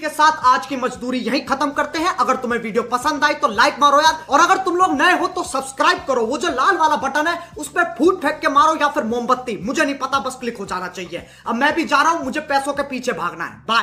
के साथ आज की मजदूरी यही खत्म करते हैं। अगर तुम्हें वीडियो पसंद आई तो लाइक मारो यार। और अगर तुम लोग नए हो तो सब्सक्राइब करो। वो जो लाल वाला बटन है, उस पर फूट फेंक के मारो या फिर मोमबत्ती। मुझे नहीं पता, बस क्लिक हो जाना चाहिए। अब मैं भी जा रहा हूँ, मुझे पैसों के पीछे भागना है। बाय